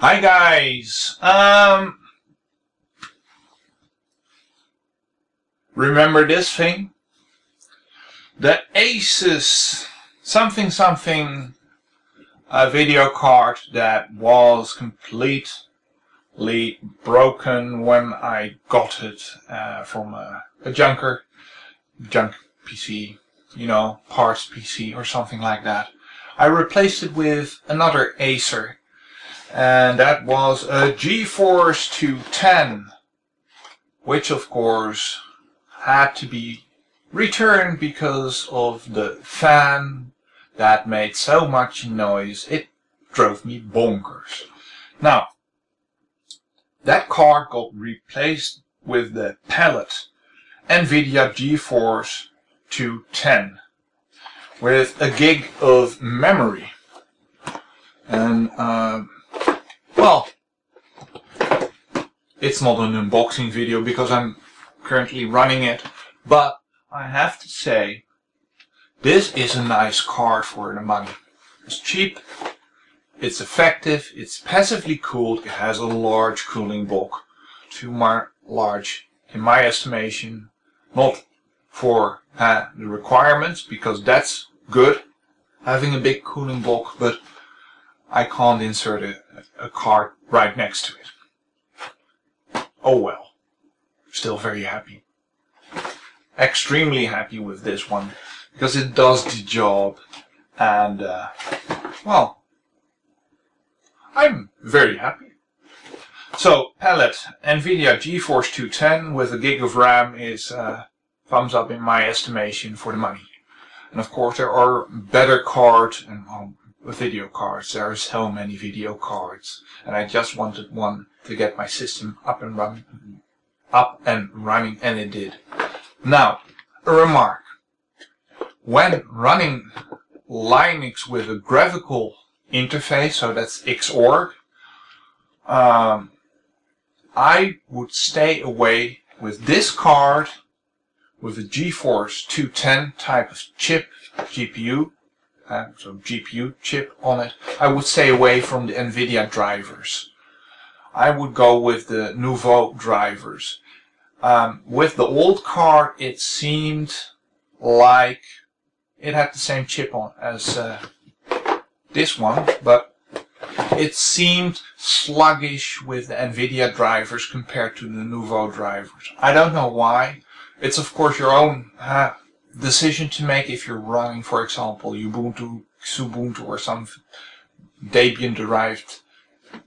Hi guys. Um Remember this thing? The Asus something something a video card that was completely broken when I got it uh, from a, a junker, junk PC, you know, parts PC or something like that. I replaced it with another Asus and that was a GeForce 210 which of course had to be returned because of the fan that made so much noise it drove me bonkers. Now that card got replaced with the Palit NVIDIA GeForce 210 with a gig of memory and uh, well, it's not an unboxing video because I'm currently running it, but I have to say, this is a nice card for the money. It's cheap, it's effective, it's passively cooled, it has a large cooling block. Too large, in my estimation, not for uh, the requirements, because that's good, having a big cooling block, but I can't insert a, a card right next to it. Oh well. Still very happy. Extremely happy with this one because it does the job and uh, well I'm very happy. So Palit NVIDIA GeForce 210 with a gig of RAM is uh, thumbs up in my estimation for the money. And of course there are better cards and um, video cards. There are so many video cards, and I just wanted one to get my system up and running, up and running, and it did. Now, a remark: when running Linux with a graphical interface, so that's Xorg, um, I would stay away with this card with a GeForce 210 type of chip GPU uh, so GPU chip on it, I would stay away from the NVIDIA drivers. I would go with the Nouveau drivers. Um, with the old card, it seemed like it had the same chip on as uh, this one, but it seemed sluggish with the NVIDIA drivers compared to the Nouveau drivers. I don't know why. It's of course your own uh, decision to make if you're running, for example, Ubuntu, Xubuntu, or some Debian derived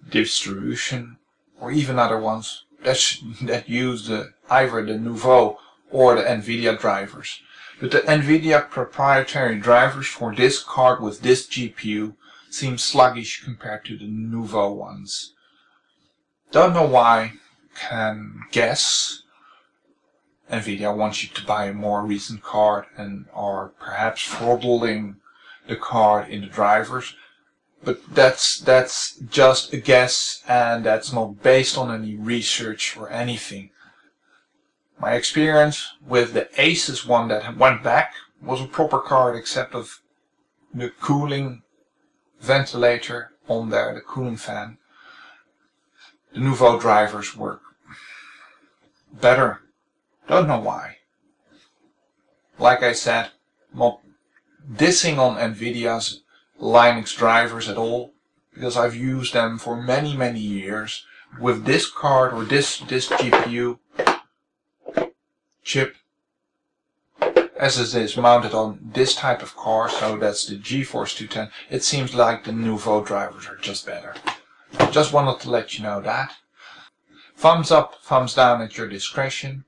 distribution, or even other ones that, that use the, either the Nouveau or the NVIDIA drivers. But the NVIDIA proprietary drivers for this card with this GPU seem sluggish compared to the Nouveau ones. Don't know why, can guess, Nvidia wants you to buy a more recent card and are perhaps throttling the card in the drivers. But that's that's just a guess and that's not based on any research or anything. My experience with the Asus one that went back was a proper card except of the cooling ventilator on there, the cooling fan. The Nouveau drivers work better don't know why. Like I said, not dissing on NVIDIA's Linux drivers at all, because I've used them for many, many years. With this card or this, this GPU chip, as it is mounted on this type of car, so that's the GeForce 210, it seems like the Nouveau drivers are just better. Just wanted to let you know that. Thumbs up, thumbs down at your discretion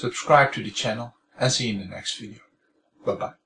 subscribe to the channel and see you in the next video. Bye bye.